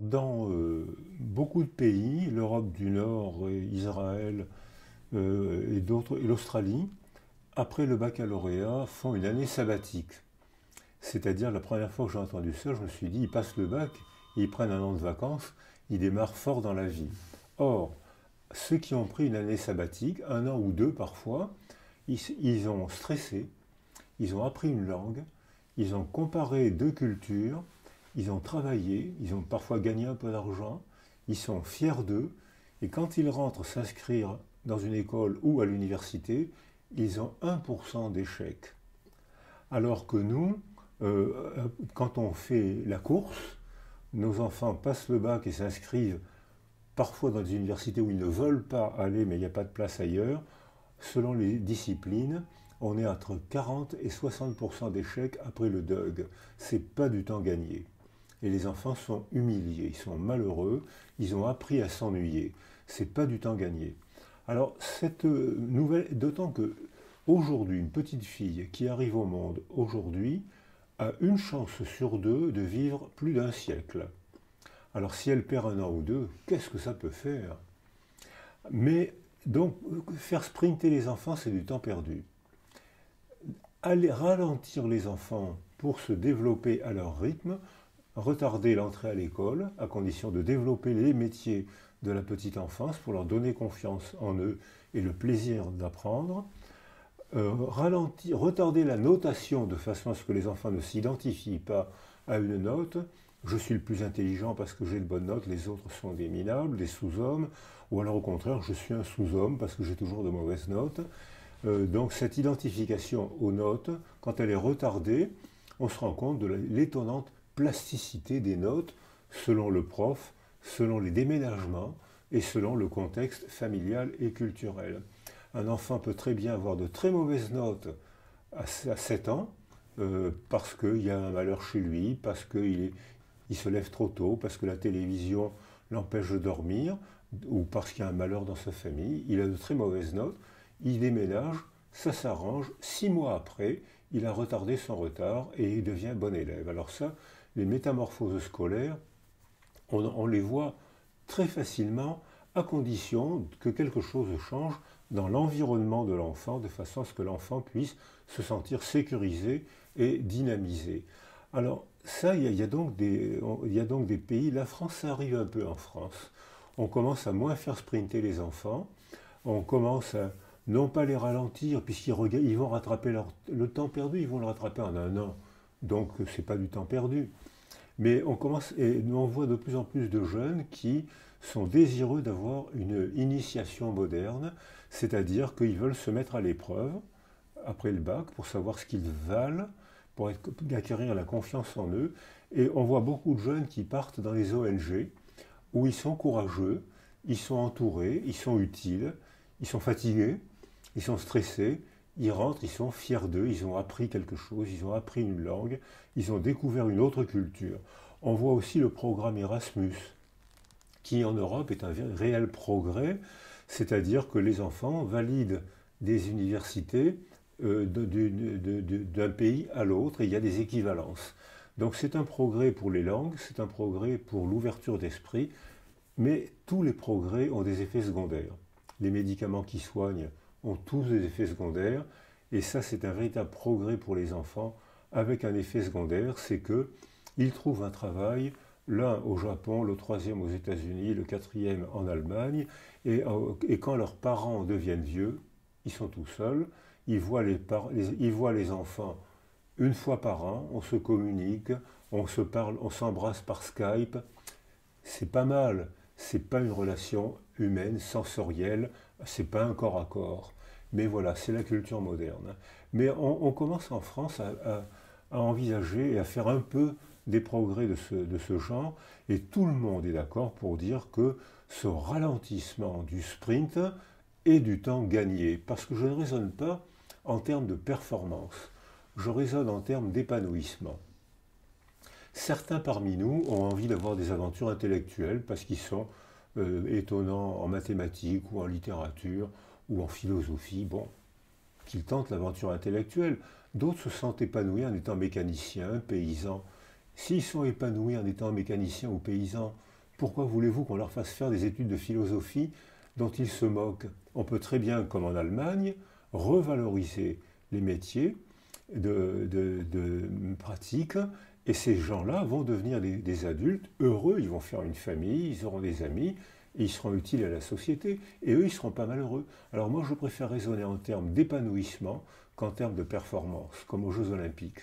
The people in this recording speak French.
Dans euh, beaucoup de pays, l'Europe du Nord, Israël euh, et d'autres, et l'Australie, après le baccalauréat, font une année sabbatique. C'est-à-dire, la première fois que j'ai entendu ça, je me suis dit, ils passent le bac, ils prennent un an de vacances, ils démarrent fort dans la vie. Or, ceux qui ont pris une année sabbatique, un an ou deux parfois, ils, ont stressé, ils ont appris une langue, ils ont comparé deux cultures, ils ont travaillé, ils ont parfois gagné un peu d'argent, ils sont fiers d'eux, et quand ils rentrent s'inscrire dans une école ou à l'université, ils ont 1% d'échec. Alors que nous, euh, quand on fait la course, nos enfants passent le bac et s'inscrivent parfois dans des universités où ils ne veulent pas aller, mais il n'y a pas de place ailleurs. Selon les disciplines, on est entre 40 et 60% d'échecs après le DUG. C'est pas du temps gagné. Et les enfants sont humiliés, ils sont malheureux, ils ont appris à s'ennuyer. C'est pas du temps gagné. Alors cette nouvelle, d'autant que aujourd'hui, une petite fille qui arrive au monde aujourd'hui a une chance sur deux de vivre plus d'un siècle. Alors si elle perd un an ou deux, qu'est-ce que ça peut faire? Mais donc faire sprinter les enfants, c'est du temps perdu. Aller ralentir les enfants pour se développer à leur rythme, retarder l'entrée à l'école, à condition de développer les métiers de la petite enfance pour leur donner confiance en eux et le plaisir d'apprendre, euh, ralentir, retarder la notation de façon à ce que les enfants ne s'identifient pas à une note, je suis le plus intelligent parce que j'ai de bonnes notes, les autres sont des minables, des sous-hommes, ou alors au contraire, je suis un sous-homme parce que j'ai toujours de mauvaises notes. Euh, donc cette identification aux notes, quand elle est retardée, on se rend compte de l'étonnante plasticité des notes selon le prof, selon les déménagements et selon le contexte familial et culturel. Un enfant peut très bien avoir de très mauvaises notes à 7 ans, euh, parce qu'il y a un malheur chez lui, parce qu'il se lève trop tôt parce que la télévision l'empêche de dormir ou parce qu'il y a un malheur dans sa famille. Il a de très mauvaises notes. Il déménage, ça s'arrange. Six mois après, il a retardé son retard et il devient bon élève. Alors ça, les métamorphoses scolaires, on, les voit très facilement à condition que quelque chose change dans l'environnement de l'enfant de façon à ce que l'enfant puisse se sentir sécurisé et dynamisé. Alors, ça, il y, a, donc des, pays, la France, ça arrive un peu en France. On commence à moins faire sprinter les enfants, on commence à non pas les ralentir, puisqu'ils ils vont rattraper le temps perdu, ils vont le rattraper en un an. Donc, ce n'est pas du temps perdu. Mais on commence, et on voit de plus en plus de jeunes qui sont désireux d'avoir une initiation moderne, c'est-à-dire qu'ils veulent se mettre à l'épreuve après le bac pour savoir ce qu'ils valent, pour acquérir la confiance en eux. Et on voit beaucoup de jeunes qui partent dans les ONG, où ils sont courageux, ils sont entourés, ils sont utiles, ils sont fatigués, ils sont stressés, ils rentrent, ils sont fiers d'eux, ils ont appris quelque chose, ils ont appris une langue, ils ont découvert une autre culture. On voit aussi le programme Erasmus, qui en Europe est un réel progrès, c'est-à-dire que les enfants valident des universités euh, d'un pays à l'autre et il y a des équivalences. Donc c'est un progrès pour les langues, c'est un progrès pour l'ouverture d'esprit, mais tous les progrès ont des effets secondaires. Les médicaments qui soignent ont tous des effets secondaires, et ça c'est un véritable progrès pour les enfants, avec un effet secondaire, c'est qu'ils trouvent un travail, l'un au Japon, le troisième aux États-Unis, le quatrième en Allemagne, et, et quand leurs parents deviennent vieux, ils sont tout seuls, ils voient les, les enfants une fois par an, on se communique, on se parle, on s'embrasse par Skype. C'est pas mal. C'est pas une relation humaine, sensorielle, c'est pas un corps à corps. Mais voilà, c'est la culture moderne. Mais on, commence en France à, envisager et à faire un peu des progrès de ce, de ce genre, et tout le monde est d'accord pour dire que ce ralentissement du sprint est du temps gagné. Parce que je ne raisonne pas en termes de performance, je raisonne en termes d'épanouissement. Certains parmi nous ont envie d'avoir des aventures intellectuelles parce qu'ils sont euh, étonnants en mathématiques ou en littérature ou en philosophie, bon, qu'ils tentent l'aventure intellectuelle. D'autres se sentent épanouis en étant mécaniciens, paysans. S'ils sont épanouis en étant mécaniciens ou paysans, pourquoi voulez-vous qu'on leur fasse faire des études de philosophie dont ils se moquent? On peut très bien, comme en Allemagne, revaloriser les métiers de, pratique et ces gens-là vont devenir des, adultes heureux, ils vont faire une famille, ils auront des amis, ils seront utiles à la société, et eux, ils ne seront pas malheureux. Alors moi, je préfère raisonner en termes d'épanouissement qu'en termes de performance, comme aux Jeux olympiques.